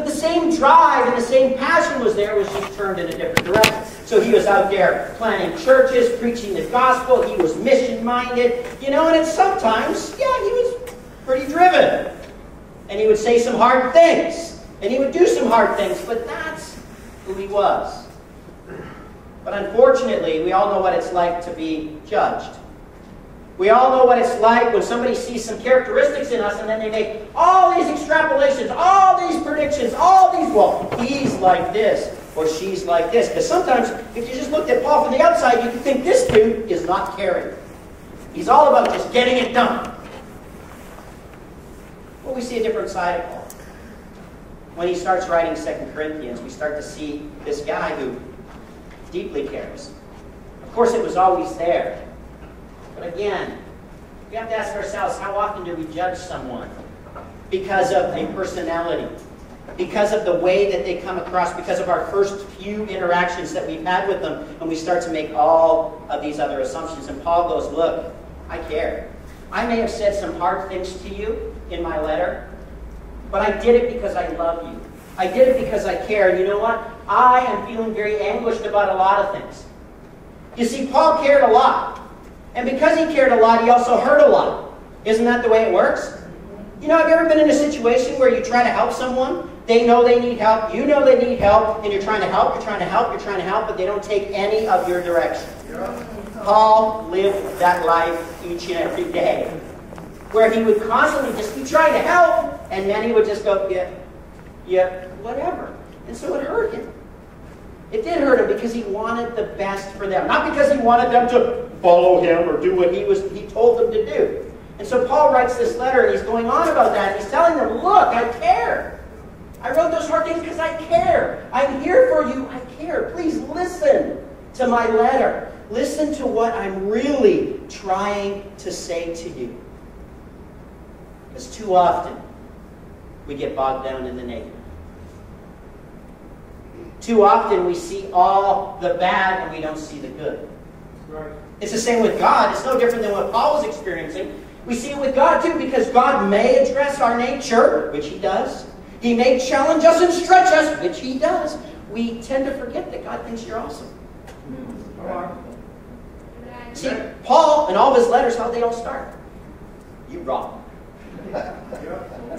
But the same drive and the same passion was there, was just turned in a different direction. So he was out there planting churches, preaching the gospel. He was mission-minded, you know, and at sometimes, yeah, he was pretty driven. And he would say some hard things. And he would do some hard things, but that's who he was. But unfortunately, we all know what it's like to be judged. We all know what it's like when somebody sees some characteristics in us and then they make all these extrapolations, all these predictions, all these, well, he's like this or she's like this. Because sometimes if you just looked at Paul from the outside, you could think this dude is not caring. He's all about just getting it done. But we see a different side of Paul. When he starts writing Second Corinthians, we start to see this guy who deeply cares. Of course, it was always there. But again, we have to ask ourselves, how often do we judge someone? Because of a personality, because of the way that they come across, because of our first few interactions that we've had with them, and we start to make all of these other assumptions. And Paul goes, look, I care. I may have said some hard things to you in my letter, but I did it because I love you. I did it because I care. And you know what? I am feeling very anguished about a lot of things. You see, Paul cared a lot. And because he cared a lot, he also hurt a lot. Isn't that the way it works? You know, have you ever been in a situation where you try to help someone? They know they need help, you know they need help, and you're trying to help, you're trying to help, you're trying to help, but they don't take any of your direction. Paul lived that life each and every day, where he would constantly just be trying to help, and then he would just go, yeah, yeah, whatever. And so it hurt him. It did hurt him because he wanted the best for them. Not because he wanted them to follow him or do what he was he told them to do. And so Paul writes this letter and he's going on about that. He's telling them, look, I care. I wrote those hard things because I care. I'm here for you. I care. Please listen to my letter. Listen to what I'm really trying to say to you. Because too often we get bogged down in the negative. Too often we see all the bad and we don't see the good. Right. It's the same with God. It's no different than what Paul was experiencing. We see it with God too because God may address our nature, which he does. He may challenge us and stretch us, which he does. We tend to forget that God thinks you're awesome. Hmm. Right. See, Paul and all of his letters, how they all start? You rock.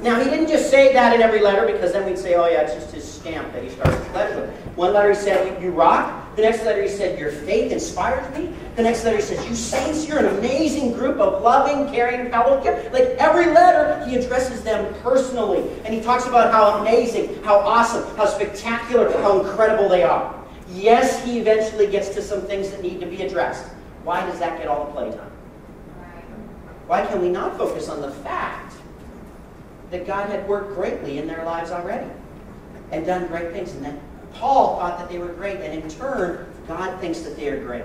Now, he didn't just say that in every letter because then we'd say, oh, yeah, it's just his stamp that he starts his letters with. One letter he said, you rock. The next letter he said, your faith inspires me. The next letter he says, you saints, you're an amazing group of loving, caring fellowship. Like every letter, he addresses them personally. And he talks about how amazing, how awesome, how spectacular, how incredible they are. Yes, he eventually gets to some things that need to be addressed. Why does that get all the playtime? Why can we not focus on the fact that God had worked greatly in their lives already and done great things. And that Paul thought that they were great, and in turn, God thinks that they are great.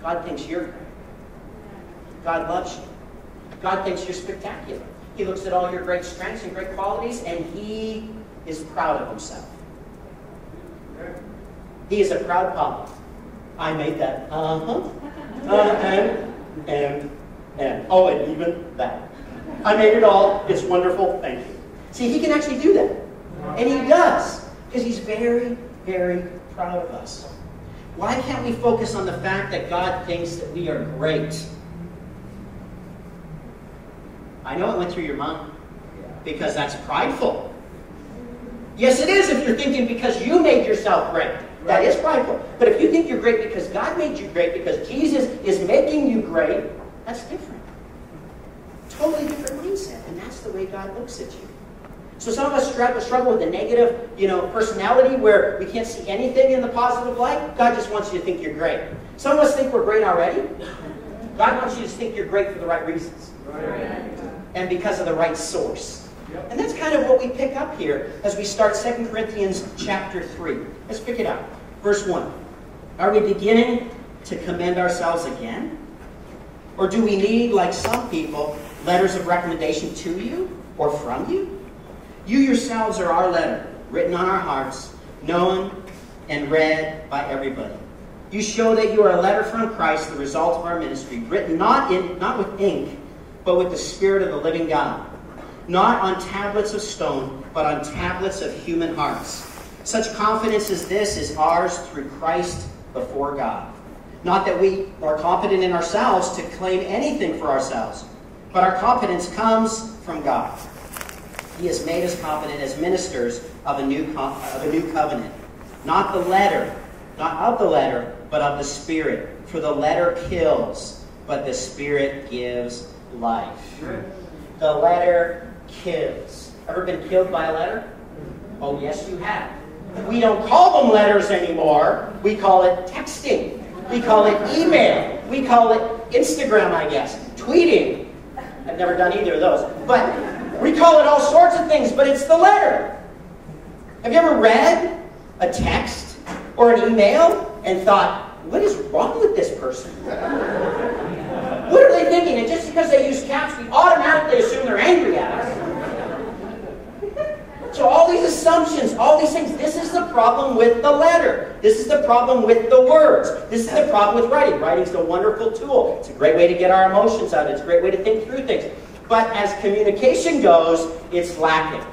God thinks you're great. God loves you. God thinks you're spectacular. He looks at all your great strengths and great qualities, and he is proud of himself. He is a proud papa. I made that. Uh-huh. Uh, and, and, and. Oh, and even that. I made it all. It's wonderful. Thank you. See, he can actually do that. And he does. Because he's very, very proud of us. Why can't we focus on the fact that God thinks that we are great? I know it went through your mind. Because that's prideful. Yes, it is if you're thinking because you made yourself great. That is prideful. But if you think you're great because God made you great, because Jesus is making you great, that's different. Totally different mindset. And that's the way God looks at you. So some of us struggle with a negative, you know, personality where we can't see anything in the positive light. God just wants you to think you're great. Some of us think we're great already. God wants you to think you're great for the right reasons. Right. And because of the right source. Yep. And that's kind of what we pick up here as we start 2 Corinthians chapter 3. Let's pick it up. Verse 1. Are we beginning to commend ourselves again? Or do we need, like some people, letters of recommendation to you or from you? You yourselves are our letter, written on our hearts, known and read by everybody. You show that you are a letter from Christ, the result of our ministry, written not, in, not with ink, but with the Spirit of the living God, not on tablets of stone, but on tablets of human hearts. Such confidence as this is ours through Christ before God. Not that we are confident in ourselves to claim anything for ourselves, but our confidence comes from God. He has made us competent as ministers of a new, of a new covenant. Not the letter, not of the letter, but of the Spirit. For the letter kills, but the Spirit gives life. The letter kills. Ever been killed by a letter? Oh, yes, you have. We don't call them letters anymore. We call it texting. We call it email. We call it Instagram, I guess. Tweeting. I've never done either of those. But we call it all sorts of things, but it's the letter. Have you ever read a text or an email and thought, what is wrong with this person? What are they thinking? And just because they use caps, we automatically assume they're angry at us. So all these assumptions, all these things, this is the problem with the letter. This is the problem with the words. This is the problem with writing. Writing's a wonderful tool. It's a great way to get our emotions out. It's a great way to think through things. But as communication goes, it's lacking.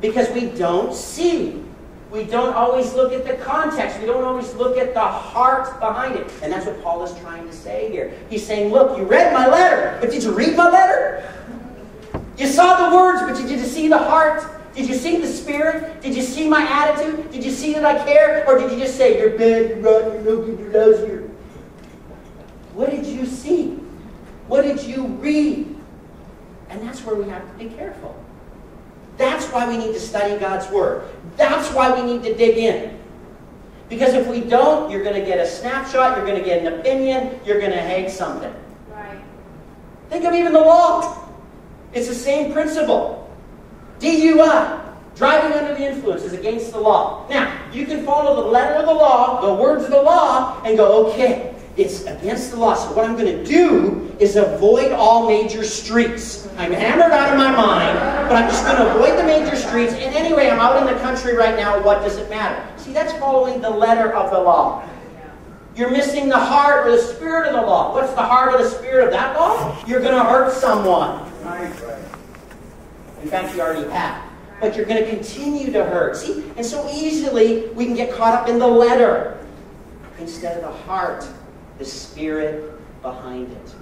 Because we don't see. We don't always look at the context. We don't always look at the heart behind it. And that's what Paul is trying to say here. He's saying, look, you read my letter, but did you read my letter? You saw the words, but did you see the heart? Did you see the spirit? Did you see my attitude? Did you see that I care? Or did you just say, you're bad, you're rotten, you're good, you're lousy? What did you see? What did you read? And that's where we have to be careful. That's why we need to study God's Word. That's why we need to dig in. Because if we don't, you're going to get a snapshot, you're going to get an opinion, you're going to hate something. Right. Think of even the law. It's the same principle. DUI, driving under the influence, is against the law. Now, you can follow the letter of the law, the words of the law, and go, okay, it's against the law. So what I'm going to do is avoid all major streets. I'm hammered out of my mind, but I'm just going to avoid the major streets. And anyway, I'm out in the country right now. What does it matter? See, that's following the letter of the law. You're missing the heart or the spirit of the law. What's the heart or the spirit of that law? You're going to hurt someone. In fact, you already have. But you're going to continue to hurt. See? And so easily we can get caught up in the letter instead of the heart, the spirit behind it.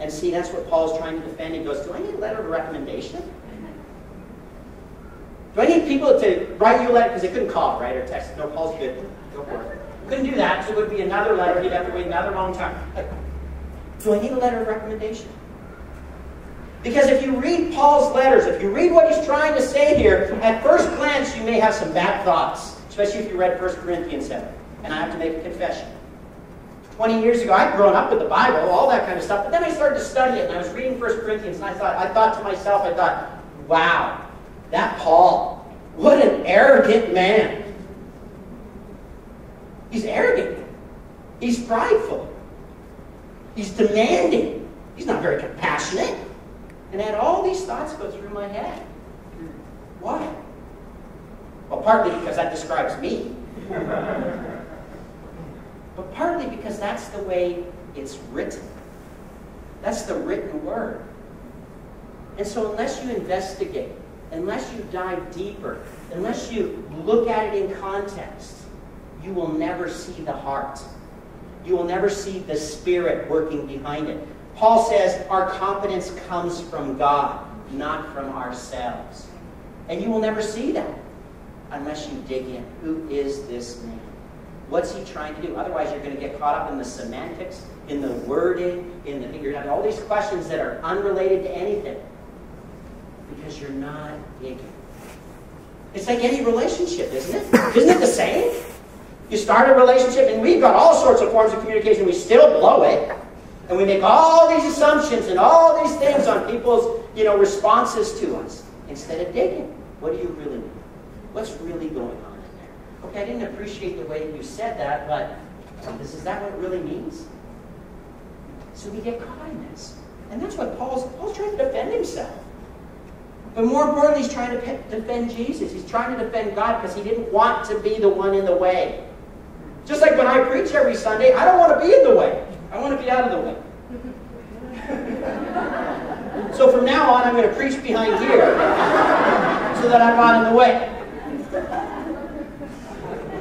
And see, that's what Paul's trying to defend. He goes, Do I need a letter of recommendation? Do I need people to write you a letter? Because they couldn't call, right? Or text. No, Paul's good. Go for it. Couldn't do that, so it would be another letter. You'd have to wait another long time. Do I need a letter of recommendation? Because if you read Paul's letters, if you read what he's trying to say here, at first glance you may have some bad thoughts, especially if you read 1 Corinthians 7. And I have to make a confession. 20 years ago, I'd grown up with the Bible, all that kind of stuff, but then I started to study it, and I was reading 1 Corinthians, and I thought, I thought to myself, I thought, wow, that Paul, what an arrogant man. He's arrogant. He's prideful. He's demanding. He's not very compassionate. And I had all these thoughts go through my head. Why? Well, partly because that describes me. but partly because that's the way it's written. That's the written word. And so unless you investigate, unless you dive deeper, unless you look at it in context, you will never see the heart. You will never see the spirit working behind it. Paul says our confidence comes from God, not from ourselves. And you will never see that unless you dig in. Who is this man? What's he trying to do? Otherwise, you're going to get caught up in the semantics, in the wording, in the you're having all these questions that are unrelated to anything because you're not digging. It's like any relationship, isn't it? Isn't it the same? You start a relationship, and we've got all sorts of forms of communication. We still blow it. And we make all these assumptions and all these things on people's you know, responses to us instead of digging. What do you really mean? What's really going on? Okay, I didn't appreciate the way you said that, but this is that what it really means? So we get caught in this. And that's what Paul's, Paul's trying to defend himself. But more importantly, he's trying to defend Jesus. He's trying to defend God because he didn't want to be the one in the way. Just like when I preach every Sunday, I don't want to be in the way. I want to be out of the way. So from now on, I'm going to preach behind here so that I'm not in the way.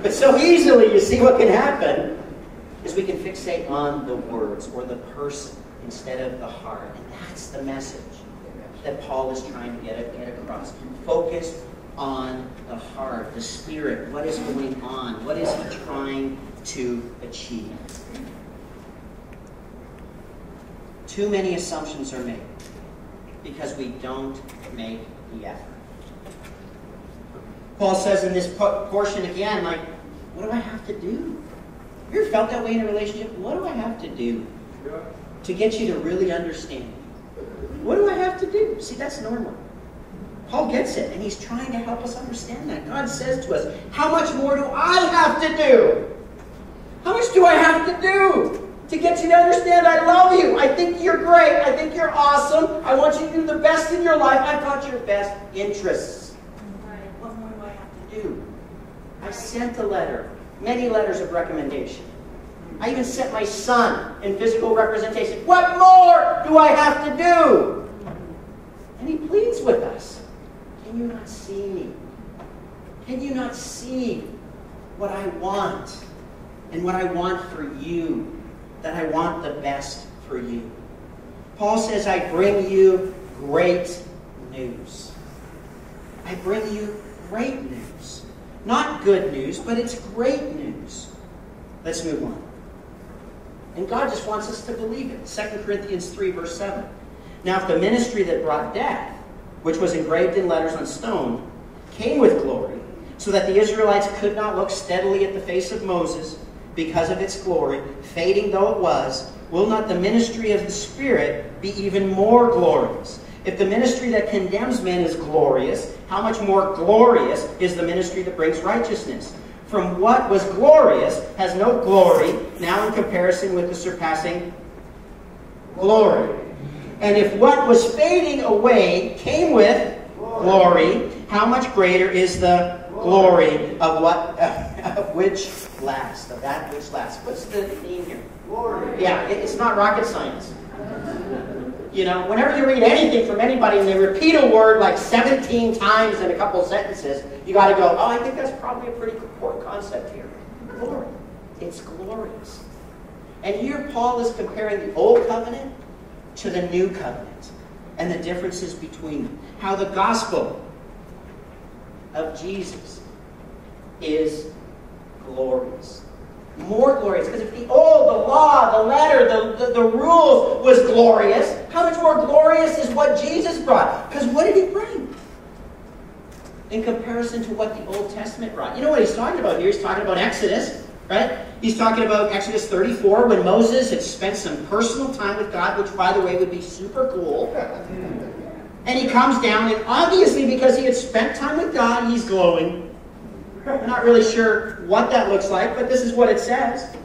But so easily, you see what can happen is we can fixate on the words or the person instead of the heart. And that's the message that Paul is trying to get, get across. Focus on the heart, the spirit. What is going on? What is he trying to achieve? Too many assumptions are made because we don't make the effort. Paul says in this portion again, like, what do I have to do? You ever felt that way in a relationship? What do I have to do to get you to really understand? What do I have to do? See, that's normal. Paul gets it, and he's trying to help us understand that. God says to us, How much more do I have to do? How much do I have to do to get you to understand I love you? I think you're great. I think you're awesome. I want you to do the best in your life. I've got your best interests. What more do I have to do? I sent a letter, many letters of recommendation. I even sent my son in physical representation. What more do I have to do? And he pleads with us. Can you not see me? Can you not see what I want and what I want for you? That I want the best for you. Paul says, I bring you great news. I bring you great news. Not good news, but it's great news. Let's move on. And God just wants us to believe it. 2 Corinthians 3, verse 7. Now, if the ministry that brought death, which was engraved in letters on stone, came with glory, so that the Israelites could not look steadily at the face of Moses because of its glory, fading though it was, will not the ministry of the Spirit be even more glorious? If the ministry that condemns men is glorious, how much more glorious is the ministry that brings righteousness? From what was glorious has no glory now in comparison with the surpassing glory. And if what was fading away came with glory, how much greater is the glory of what of which lasts, of that which lasts. What's the theme here? Glory. Yeah, it's not rocket science. You know, whenever you read anything from anybody and they repeat a word like 17 times in a couple sentences, you got to go, oh, I think that's probably a pretty important concept here. Glory. It's glorious. And here Paul is comparing the old covenant to the new covenant and the differences between them. How the gospel of Jesus is glorious. More glorious. Because if the old, the law, the letter, the, the, the rules was glorious, how much more glorious is what Jesus brought? Because what did he bring? In comparison to what the Old Testament brought. You know what he's talking about here? He's talking about Exodus, right? He's talking about Exodus 34 when Moses had spent some personal time with God, which, by the way, would be super cool. And he comes down, and obviously, because he had spent time with God, he's glowing. I'm not really sure what that looks like, but this is what it says.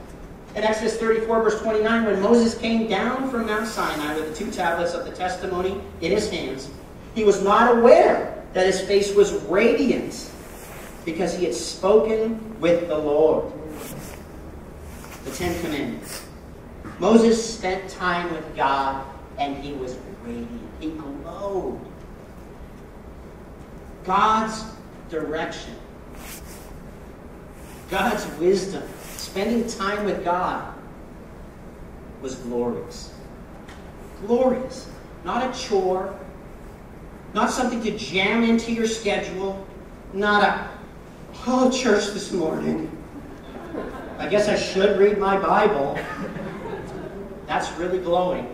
In Exodus 34, verse 29, when Moses came down from Mount Sinai with the two tablets of the testimony in his hands, he was not aware that his face was radiant because he had spoken with the Lord. The Ten Commandments. Moses spent time with God and he was radiant. He glowed. God's direction God's wisdom, spending time with God, was glorious. Glorious. Not a chore, not something to jam into your schedule, not a, oh, church this morning. I guess I should read my Bible. That's really glowing.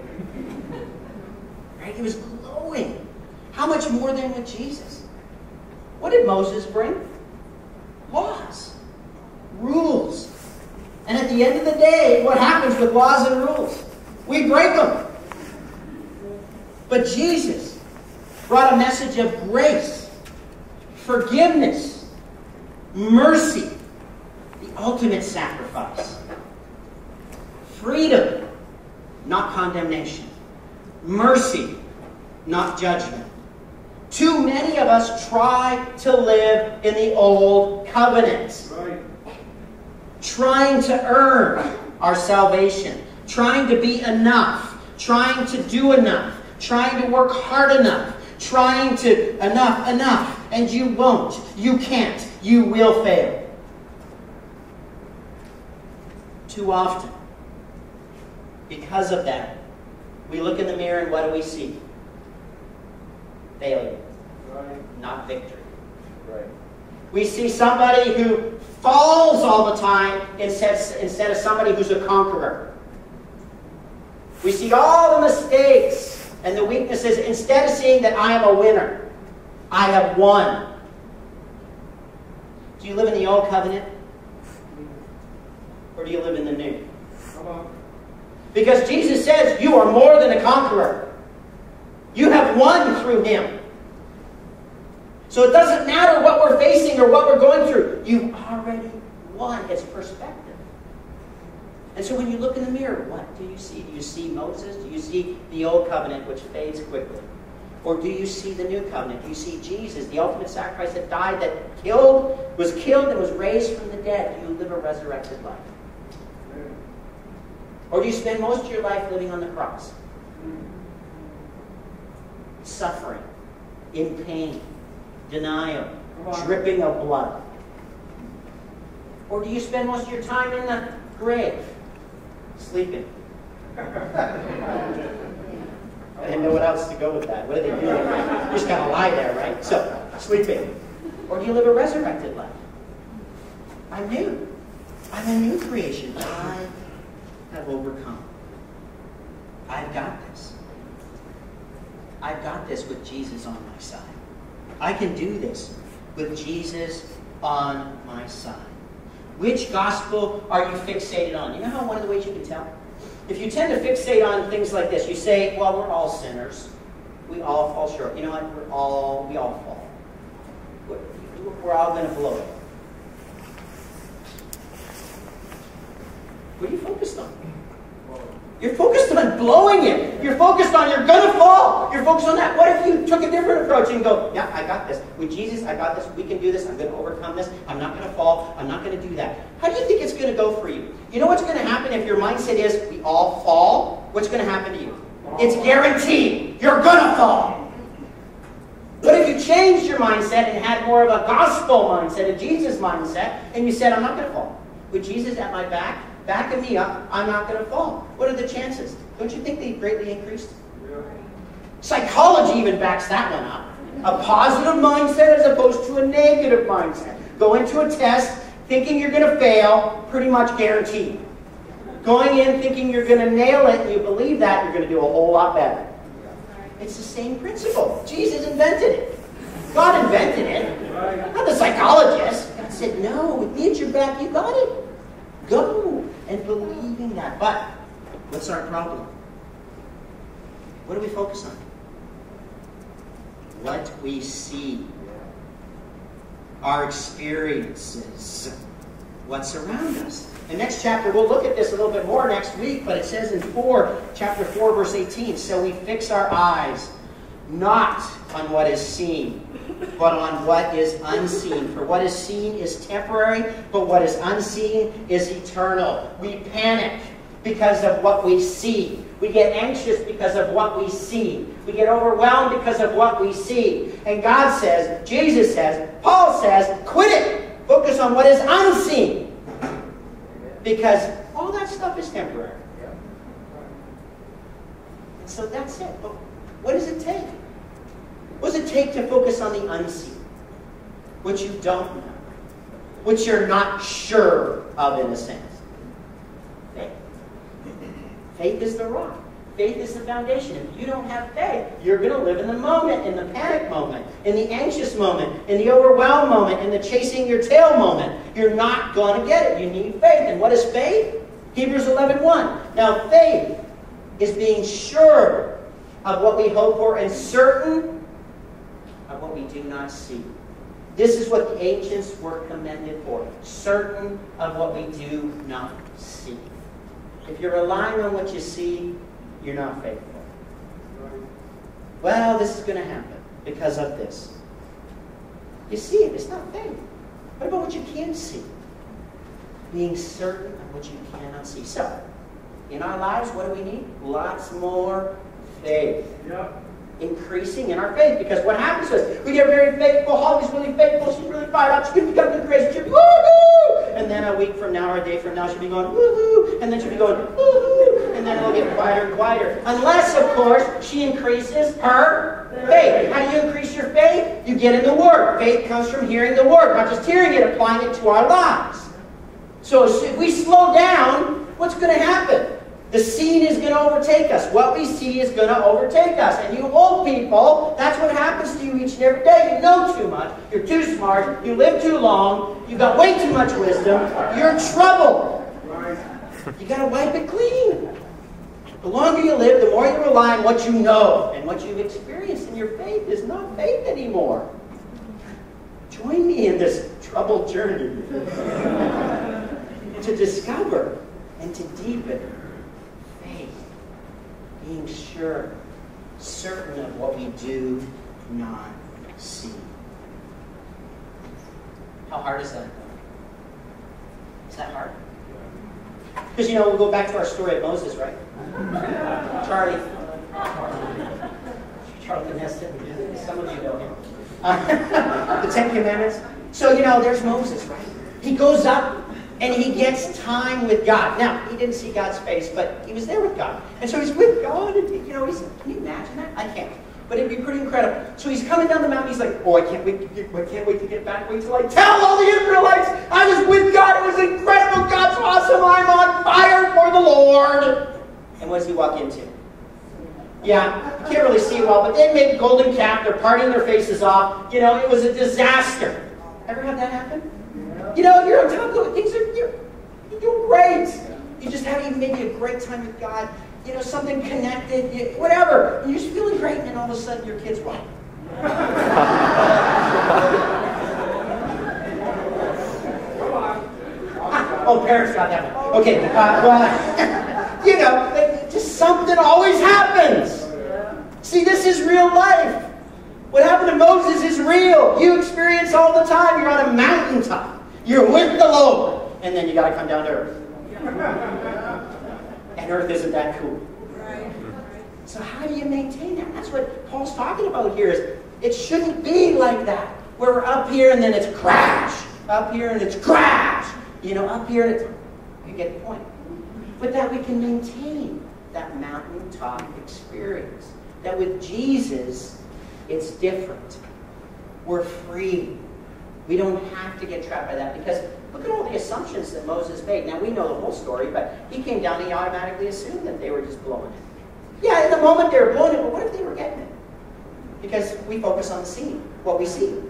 Right? It was glowing. How much more than with Jesus? What did Moses bring? Laws rules. And at the end of the day, what happens with laws and rules? We break them. But Jesus brought a message of grace, forgiveness, mercy, the ultimate sacrifice, freedom, not condemnation, mercy, not judgment. Too many of us try to live in the old covenant. Right trying to earn our salvation, trying to be enough, trying to do enough, trying to work hard enough, trying to enough, enough, and you won't. You can't. You will fail. Too often, because of that, we look in the mirror and what do we see? Failure, Right. not victory. We see somebody who falls all the time instead, instead of somebody who's a conqueror. We see all the mistakes and the weaknesses instead of seeing that I am a winner. I have won. Do you live in the old covenant or do you live in the new? Because Jesus says you are more than a conqueror. You have won through him. So it doesn't matter what we're facing or what we're going through. You've already won. It's perspective. And so when you look in the mirror, what do you see? Do you see Moses? Do you see the old covenant, which fades quickly? Or do you see the new covenant? Do you see Jesus, the ultimate sacrifice that died, that killed, was killed, and was raised from the dead? Do you live a resurrected life? Or do you spend most of your life living on the cross? Suffering, in pain, denial, dripping of blood? Or do you spend most of your time in the grave, sleeping? I didn't know what else to go with that. What are they do? You just kind of lie there, right? So, sleeping. Or do you live a resurrected life? I'm new. I'm a new creation. I have overcome. I've got this. I've got this with Jesus on my side. I can do this with Jesus on my side. Which gospel are you fixated on? You know how one of the ways you can tell? If you tend to fixate on things like this, you say, well, we're all sinners. We all fall short. You know what? We're all, we all fall. We're, we're all going to blow it. What are you focused on? You're focused on blowing it. You're focused on you're going to fall. You're focused on that. What if you took a different approach and go, yeah, I got this. With Jesus, I got this. We can do this. I'm going to overcome this. I'm not going to fall. I'm not going to do that. How do you think it's going to go for you? You know what's going to happen if your mindset is we all fall? What's going to happen to you? It's guaranteed. You're going to fall. But if you changed your mindset and had more of a gospel mindset, a Jesus mindset, and you said, I'm not going to fall. With Jesus at my back, backing me up, I'm not going to fall. What are the chances? Don't you think they greatly increased? Psychology even backs that one up. A positive mindset as opposed to a negative mindset. Go into a test thinking you're going to fail, pretty much guaranteed. Going in thinking you're going to nail it you believe that, you're going to do a whole lot better. It's the same principle. Jesus invented it. God invented it. Not the psychologist. God said, no, with me at your back, you got it. Go and believe in that. But what's our problem? What do we focus on? What we see. Our experiences. What's around us. The next chapter, we'll look at this a little bit more next week, but it says in 4, chapter 4, verse 18, so we fix our eyes not on what is seen, but on what is unseen. For what is seen is temporary, but what is unseen is eternal. We panic because of what we see. We get anxious because of what we see. We get overwhelmed because of what we see. And God says, Jesus says, Paul says, quit it. Focus on what is unseen. Because all that stuff is temporary. And so that's it. But what does it take? What does it take to focus on the unseen? What you don't know. What you're not sure of in a sense. Faith. Faith is the rock. Faith is the foundation. If you don't have faith, you're going to live in the moment, in the panic moment, in the anxious moment, in the overwhelmed moment, in the chasing your tail moment. You're not going to get it. You need faith. And what is faith? Hebrews 11.1. 1. Now, faith is being sure of what we hope for and certain we do not see. This is what the ancients were commended for. Certain of what we do not see. If you're relying on what you see, you're not faithful. Well, this is going to happen because of this. You see it, it's not faith. What about what you can see? Being certain of what you cannot see. So, in our lives, what do we need? Lots more faith. Increasing in our faith. Because what happens is we get very faithful. Holly's really faithful. She's really fired up. She's going to become good grace. Be woohoo! And then a week from now or a day from now, she'll be going woohoo! And then she'll be going woohoo! And then it'll get quieter and quieter. Unless, of course, she increases her faith. How do you increase your faith? You get in the Word. Faith comes from hearing the Word, not just hearing it, applying it to our lives. So if we slow down, what's going to happen? The scene is going to overtake us. What we see is going to overtake us. And you old people, that's what happens to you each and every day. You know too much. You're too smart. You live too long. You've got way too much wisdom. You're trouble. You got to wipe it clean. The longer you live, the more you rely on what you know. And what you've experienced in your faith is not faith anymore. Join me in this troubled journey to discover and to deepen being sure, certain of what we do not see. How hard is that? Is that hard? Because, you know, we'll go back to our story of Moses, right? Charlie. Charlie Heston. Some of you know him. Uh, the Ten Commandments. So, you know, there's Moses, right? He goes up and he gets time with God. Now, he didn't see God's face, but he was there with God. And so he's with God, and, you know, he's, can you imagine that? I can't. But it'd be pretty incredible. So he's coming down the mountain. He's like, oh, I can't wait to get, I can't wait to get back. Wait till I tell all the Israelites I was with God. It was incredible. God's awesome. I'm on fire for the Lord. And what does he walk into? Yeah, you can't really see it well, but they make golden calf. They're parting their faces off. You know, it was a disaster. Ever had that happen? You know, you're on top of it. Things are, you're, you're doing great. You just had maybe a great time with God. You know, something connected, you, whatever. And you're just feeling great, and then all of a sudden your kids on. Oh, parents got that one. Okay, uh, well, you know, like, just something always happens. See, this is real life. What happened to Moses is real. You experience all the time. You're on a mountaintop. You're with the Lord. And then you got to come down to earth. And earth isn't that cool. So how do you maintain that? That's what Paul's talking about here is it shouldn't be like that. Where we're up here and then it's crash. Up here and it's crash. You know, up here and it's you get the point. But that we can maintain that mountaintop experience. That with Jesus, it's different. We're free. We don't have to get trapped by that because look at all the assumptions that Moses made. Now we know the whole story, but he came down and he automatically assumed that they were just blowing it. Yeah, in the moment they were blowing it, but what if they were getting it? Because we focus on the scene, what we see.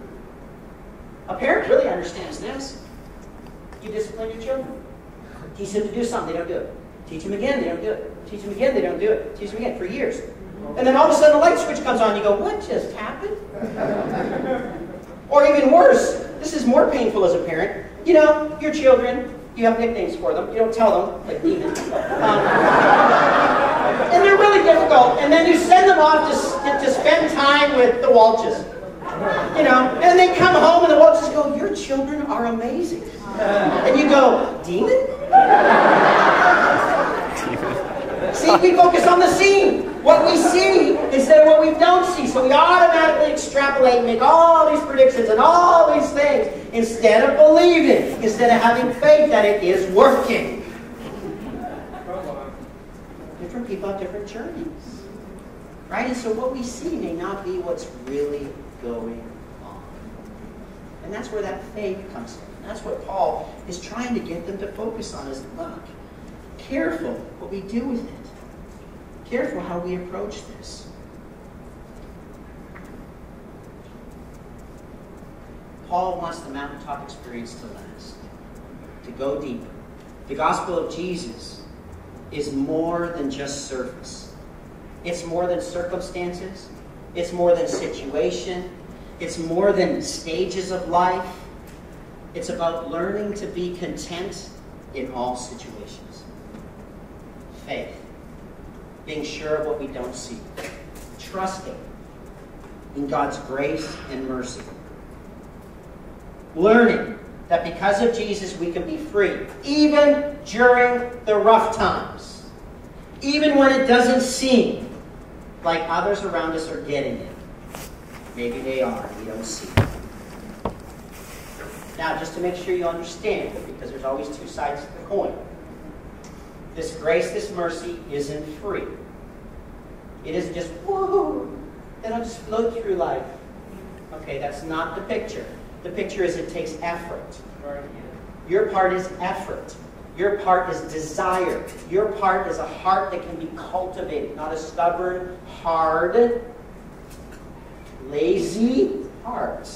A parent really understands this. You discipline your children. Teach them to do something, they don't do it. Teach them again, they don't do it. Teach them again, they don't do it. Teach them again for years. And then all of a sudden the light switch comes on, you go, what just happened? or even worse, this is more painful as a parent. You know, your children, you have nicknames for them. You don't tell them, like demons. Um, and they're really difficult. And then you send them off to, to spend time with the Walches. You know, and they come home and the Walches go, your children are amazing. And you go, demon? See, we focus on the scene. What we see instead of what we don't see. So we automatically extrapolate and make all these predictions and all these things instead of believing, instead of having faith that it is working. Different people have different journeys. Right? And so what we see may not be what's really going on. And that's where that faith comes in. That's what Paul is trying to get them to focus on is look, careful what we do with it. Careful how we approach this. Paul wants the mountaintop experience to last, to go deeper. The gospel of Jesus is more than just surface. It's more than circumstances. It's more than situation. It's more than stages of life. It's about learning to be content in all situations. Faith. Being sure of what we don't see. Trusting in God's grace and mercy. Learning that because of Jesus we can be free, even during the rough times, even when it doesn't seem like others around us are getting it. Maybe they are, we don't see. Now, just to make sure you understand, because there's always two sides to the coin. This grace, this mercy isn't free. It isn't just, whoa, then I'll just float through life. Okay, that's not the picture. The picture is it takes effort. Your part is effort. Your part is desire. Your part is a heart that can be cultivated, not a stubborn, hard, lazy heart.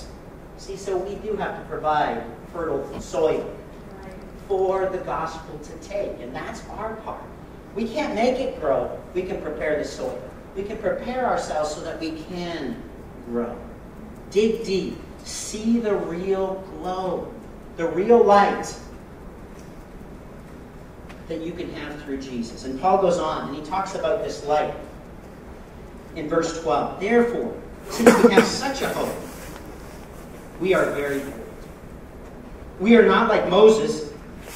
See, so we do have to provide fertile soil for the gospel to take, and that's our part. We can't make it grow. We can prepare the soil. We can prepare ourselves so that we can grow. Dig deep. See the real glow, the real light that you can have through Jesus. And Paul goes on and he talks about this light in verse 12. Therefore, since we have such a hope, we are very bold. We are not like Moses,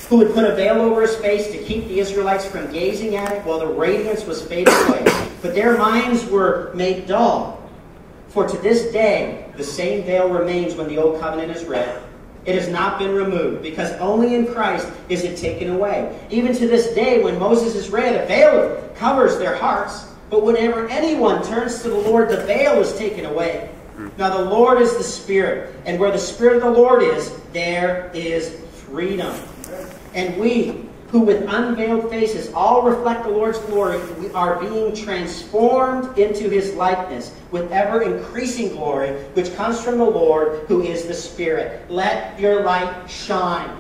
who would put a veil over his face to keep the Israelites from gazing at it while the radiance was fading away. But their minds were made dull. For to this day, the same veil remains when the Old Covenant is read. It has not been removed, because only in Christ is it taken away. Even to this day, when Moses is read, a veil covers their hearts. But whenever anyone turns to the Lord, the veil is taken away. Now the Lord is the Spirit, and where the Spirit of the Lord is, there is freedom. And we, who with unveiled faces all reflect the Lord's glory, we are being transformed into his likeness with ever increasing glory, which comes from the Lord, who is the Spirit. Let your light shine.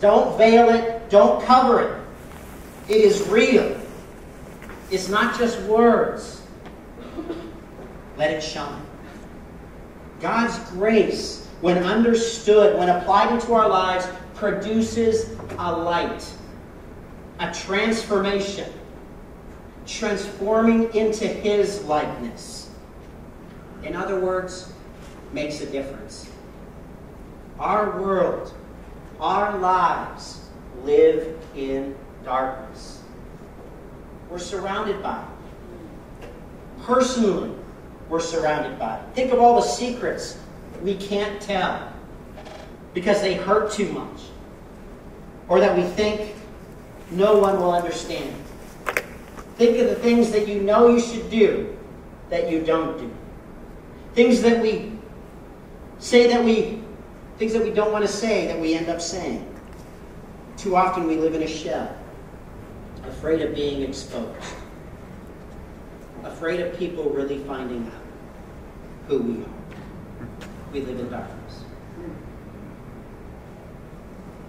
Don't veil it, don't cover it. It is real. It's not just words. Let it shine. God's grace, when understood, when applied into our lives, produces a light, a transformation, transforming into His likeness. In other words, makes a difference. Our world, our lives live in darkness. We're surrounded by it. Personally, we're surrounded by it. Think of all the secrets we can't tell because they hurt too much or that we think no one will understand. Think of the things that you know you should do that you don't do. Things that we say that we, things that we don't want to say that we end up saying. Too often we live in a shell, afraid of being exposed, afraid of people really finding out who we are. We live in darkness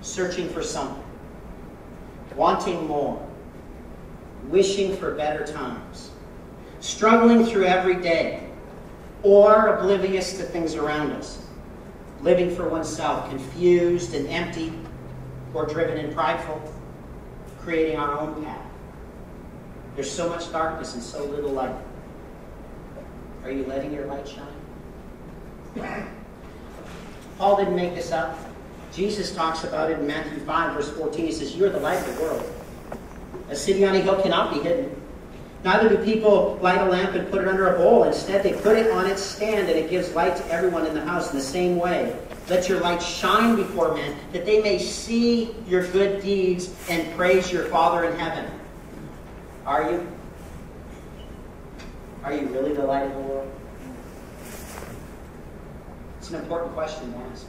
searching for something, wanting more, wishing for better times, struggling through every day, or oblivious to things around us, living for oneself, confused and empty, or driven and prideful, creating our own path. There's so much darkness and so little light. Are you letting your light shine? Paul didn't make this up. Jesus talks about it in Matthew 5, verse 14. He says, You are the light of the world. A city on a hill cannot be hidden. Neither do people light a lamp and put it under a bowl. Instead, they put it on its stand, and it gives light to everyone in the house in the same way. Let your light shine before men, that they may see your good deeds and praise your Father in heaven. Are you? Are you really the light of the world? It's an important question to ask.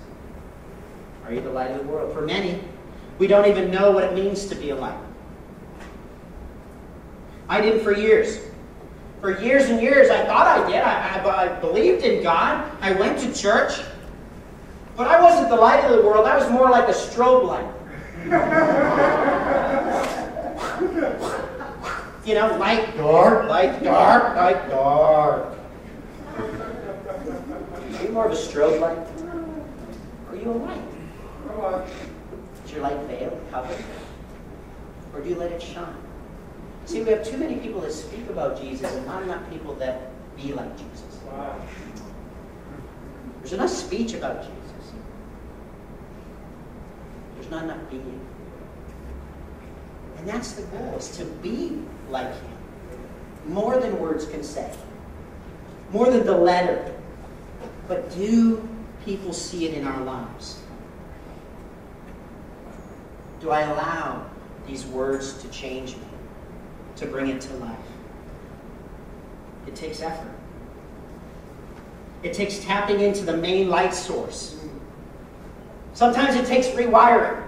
Are you the light of the world? For many, we don't even know what it means to be a light. I didn't for years. For years and years, I thought I did. I, I, I, believed in God. I went to church. But I wasn't the light of the world. I was more like a strobe light. you know, light, dark, light, dark, light, dark. Are you more of a strobe light? Are you a light? Come on. Is your light veiled, covered? Or do you let it shine? See, we have too many people that speak about Jesus and not enough people that be like Jesus. Wow. There's enough speech about Jesus. There's not enough being. And that's the goal, is to be like him. more than words can say, more than the letter. But do people see it in our lives? Do I allow these words to change me, to bring it to life? It takes effort. It takes tapping into the main light source. Sometimes it takes rewiring.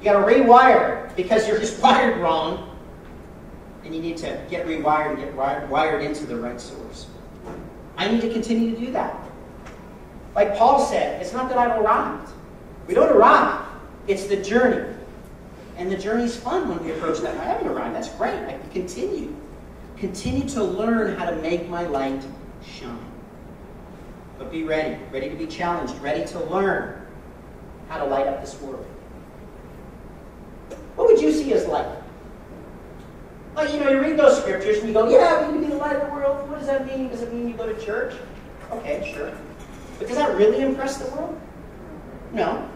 You got to rewire because you're just wired wrong. And you need to get rewired and get wired into the right source. I need to continue to do that. Like Paul said, it's not that I've arrived. We don't arrive. It's the journey. And the journey's fun when we approach that. I haven't arrived. That's great. I can continue. Continue to learn how to make my light shine. But be ready, ready to be challenged, ready to learn how to light up this world. What would you see as light? Like, you know, you read those scriptures and you go, yeah, we need to be the light of the world. What does that mean? Does it mean you go to church? Okay, sure. But does that really impress the world? No.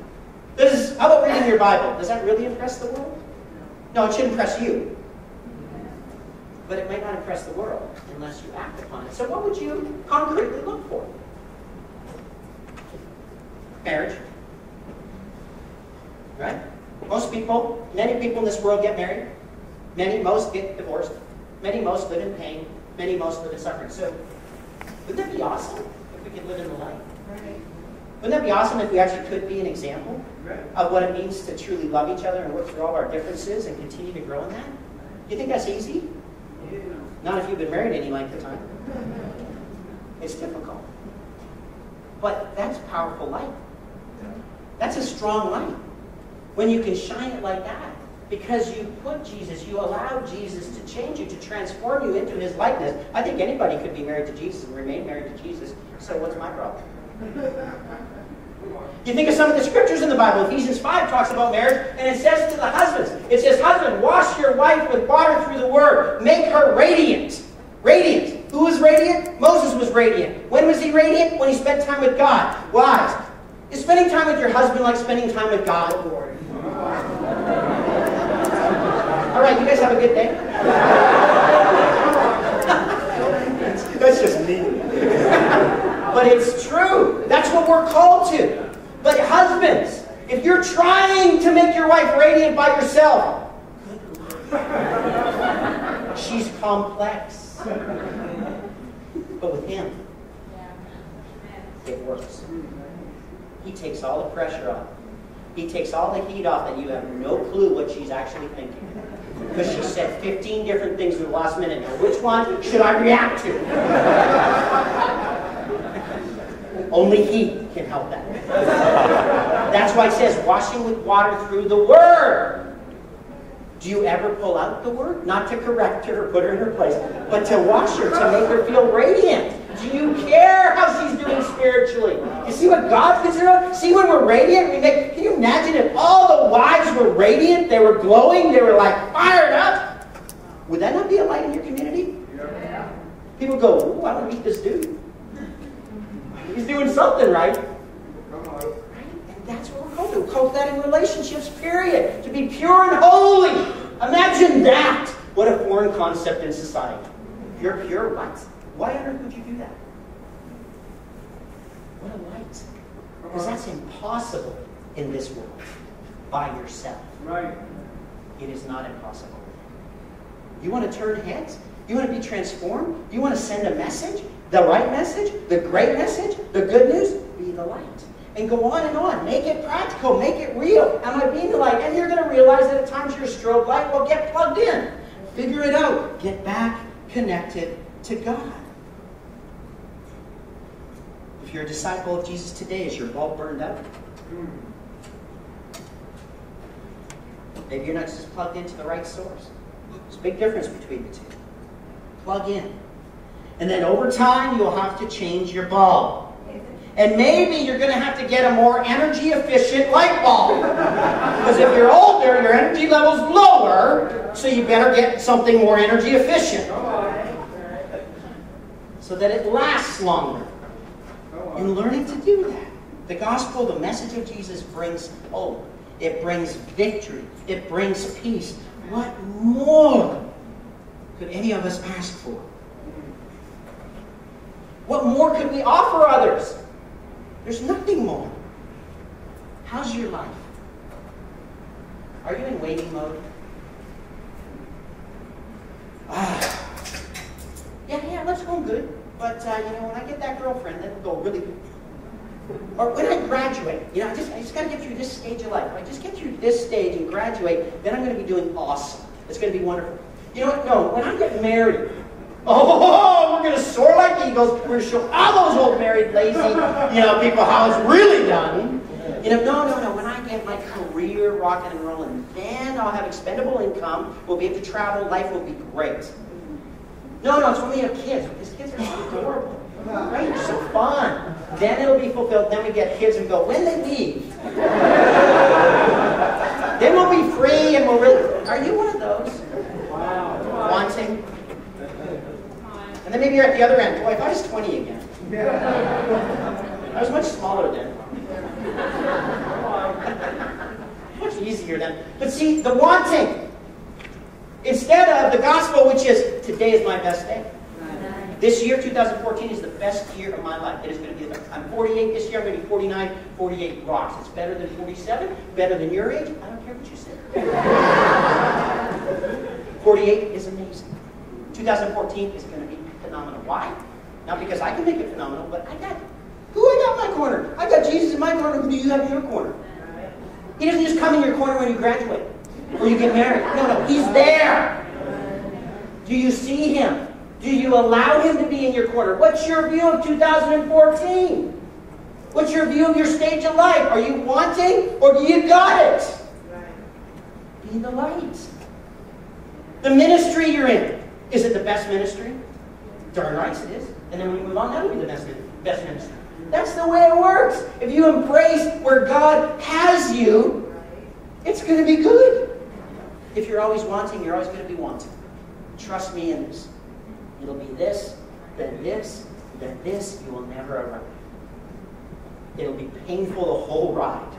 Reading your Bible? Does that really impress the world? No, it should impress you. But it might not impress the world unless you act upon it. So what would you concretely look for? Marriage. Right? Most people, many people in this world get married. Many, most get divorced. Many, most live in pain. Many, most live in suffering. So, wouldn't that be awesome if we could live in the light? Right. Wouldn't that be awesome if we actually could be an example of what it means to truly love each other and work through all our differences and continue to grow in that? You think that's easy? Yeah. Not if you've been married any length of time. It's difficult. But that's powerful light. That's a strong light. When you can shine it like that, because you put Jesus, you allow Jesus to change you, to transform you into his likeness. I think anybody could be married to Jesus and remain married to Jesus. So what's my problem? You think of some of the scriptures in the Bible. Ephesians 5 talks about marriage, and it says to the husbands, it says, Husband, wash your wife with water through the word. Make her radiant. Radiant. Who was radiant? Moses was radiant. When was he radiant? When he spent time with God. Wives, is spending time with your husband like spending time with God? All right, you guys have a good day. That's just me. but it's true. That's what we're called to. Husbands, if you're trying to make your wife radiant by yourself, she's complex. But with him, it works. He takes all the pressure off. He takes all the heat off, and you have no clue what she's actually thinking because she said 15 different things in the last minute. Now, which one should I react to? Only he can help that. That's why it says washing with water through the Word. Do you ever pull out the Word? Not to correct her or put her in her place, but to wash her, to make her feel radiant. Do you care how she's doing spiritually? You see what God's concerned See when we're radiant, we make. Can you imagine if all the wives were radiant? They were glowing. They were like fired up. Would that not be a light in your community? Yeah. People go, "Oh, I want to meet this dude. He's doing something right." Right? And that's what we're called to. We're called that in relationships. Period. To be pure and holy. Imagine that. What a foreign concept in society. You're pure. What? Why on earth would you do that? What a light. Because that's impossible in this world by yourself. Right. It is not impossible. You want to turn heads? You want to be transformed? You want to send a message? The right message? The great message? The good news? Be the light. And go on and on. Make it practical. Make it real. Am I being the light? And you're going to realize that at times you're strobe light. will get plugged in. Figure it out. Get back connected to God If you're a disciple of Jesus today, is your bulb burned out? Maybe you're not just plugged into the right source. There's a big difference between the two. Plug in. And then over time, you'll have to change your bulb. And maybe you're going to have to get a more energy efficient light bulb. Because if you're older, your energy level's lower, so you better get something more energy efficient. So that it lasts longer in learning to do that. The gospel, the message of Jesus brings hope. It brings victory. It brings peace. What more could any of us ask for? What more could we offer others? There's nothing more. How's your life? Are you in waiting mode? Ah, yeah, yeah, let's good. But uh, you know, when I get that girlfriend, then it'll go really good. Or when I graduate, you know, I just I just got to get through this stage of life. If I just get through this stage and graduate, then I'm going to be doing awesome. It's going to be wonderful. You know what? No, when I get married, oh, we're going to soar like eagles. We're going to show all those old married lazy, you know, people how it's really done. You know, no, no, no. When I get my career rocking and rolling, then I'll have expendable income. We'll be able to travel. Life will be great. No, no, it's when we have kids. Because kids are so adorable. Right? They're so fun. Then it'll be fulfilled. Then we get kids and go, when they leave. then we'll be free and we'll really. Are you one of those? Wow. Wanting? And then maybe you're at the other end. Boy, if I was 20 again. I was much smaller then. much easier then. But see, the wanting. Instead of the gospel, which is today is my best day. This year, 2014, is the best year of my life. It is going to be the best. I'm 48 this year. I'm going to be 49. 48 rocks. It's better than 47. Better than your age. I don't care what you say. 48 is amazing. 2014 is going to be phenomenal. Why? Not because I can make it phenomenal, but I got who I got in my corner. I got Jesus in my corner. Who do you have in your corner? He doesn't just come in your corner when you graduate or you get married. No, no, he's there. Do you see him? Do you allow him to be in your corner? What's your view of 2014? What's your view of your stage of life? Are you wanting or do you got it? Be the light. The ministry you're in, is it the best ministry? Darn right it is. And then when you move on, that'll be the best, best ministry. That's the way it works. If you embrace where God has you, it's going to be good. If you're always wanting, you're always going to be wanting. Trust me in this. It'll be this, then this, then this. You will never arrive. It'll be painful the whole ride.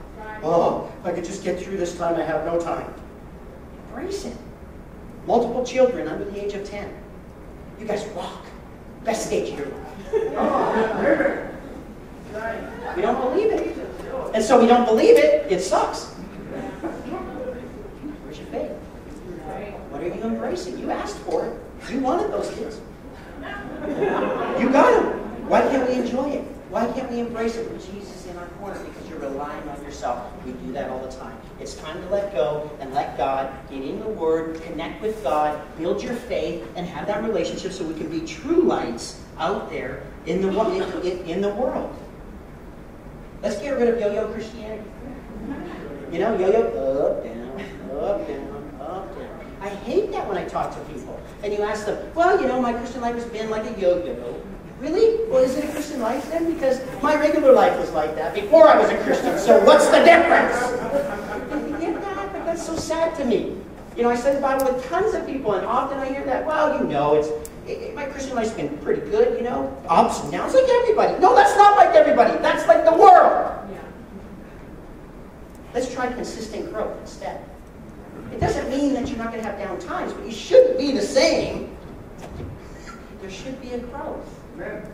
Oh, if I could just get through this time, I have no time. Embrace it. Multiple children under the age of 10. You guys rock. Your life. We don't believe it. And so we don't believe it, it sucks. Where's your faith? What are you embracing? You asked for it. You wanted those kids. You got them. Why can't we enjoy it? Why can't we embrace it with Jesus in our corner? Because you're relying on yourself. We do that all the time. It's time to let go and let God get in the Word, connect with God, build your faith, and have that relationship so we can be true lights out there in the, in, in the world. Let's get rid of yo-yo Christianity. You know, yo-yo, up, down, up, down, up, down. I hate that when I talk to people. And you ask them, well, you know, my Christian life has been like a yo-yo. Really? Well, is it a Christian life then? Because my regular life was like that before I was a Christian, so what's the difference? That's so sad to me. You know, I study the Bible with tons of people, and often I hear that, well, you know, it's it, it, my Christian life's been pretty good, you know, ups and downs like everybody. No, that's not like everybody. That's like the world. Yeah. Let's try consistent growth instead. It doesn't mean that you're not going to have down times, but you shouldn't be the same. There should be a growth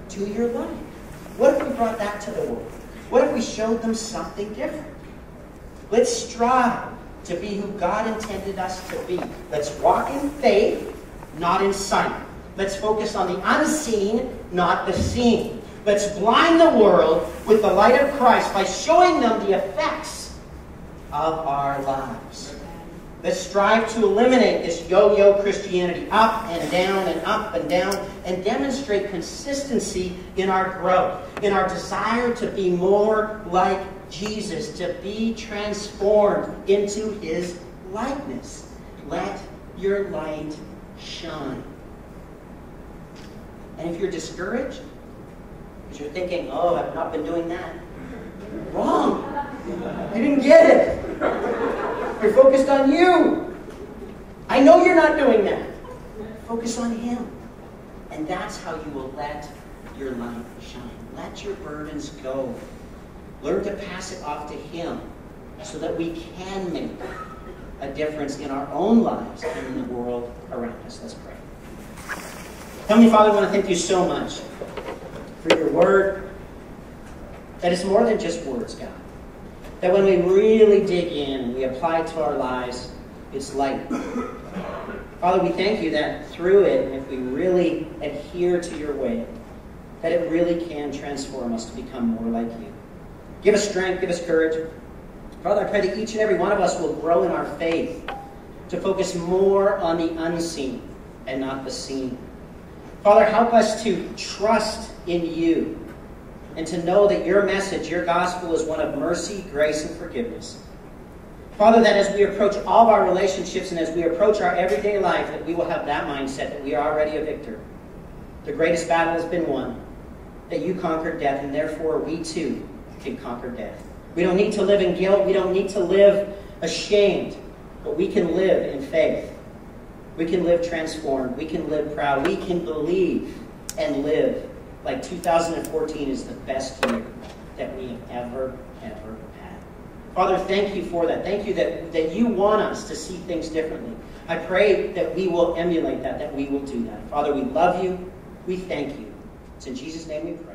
to your life. What if we brought that to the world? What if we showed them something different? Let's strive to be who God intended us to be. Let's walk in faith, not in sight. Let's focus on the unseen, not the seen. Let's blind the world with the light of Christ by showing them the effects of our lives. Let's strive to eliminate this yo-yo Christianity, up and down and up and down, and demonstrate consistency in our growth, in our desire to be more like Jesus, to be transformed into his likeness. Let your light shine. And if you're discouraged, because you're thinking, oh, I've not been doing that, wrong. You didn't get it. You're focused on you. I know you're not doing that. Focus on Him. And that's how you will let your light shine. Let your burdens go. Learn to pass it off to Him so that we can make a difference in our own lives and in the world around us. Let's pray. Heavenly Father, I want to thank you so much for your word. That it's more than just words, God. That when we really dig in and we apply it to our lives, it's light. Father, we thank you that through it, if we really adhere to your way, that it really can transform us to become more like you. Give us strength, give us courage. Father, I pray that each and every one of us will grow in our faith to focus more on the unseen and not the seen. Father, help us to trust in you and to know that your message, your gospel, is one of mercy, grace, and forgiveness. Father, that as we approach all of our relationships and as we approach our everyday life, that we will have that mindset that we are already a victor. The greatest battle has been won, that you conquered death, and therefore we too can conquer death. We don't need to live in guilt. We don't need to live ashamed, but we can live in faith. We can live transformed. We can live proud. We can believe and live like 2014 is the best year that we have ever, ever had. Father, thank you for that. Thank you that, that you want us to see things differently. I pray that we will emulate that, that we will do that. Father, we love you. We thank you. It's in Jesus' name we pray.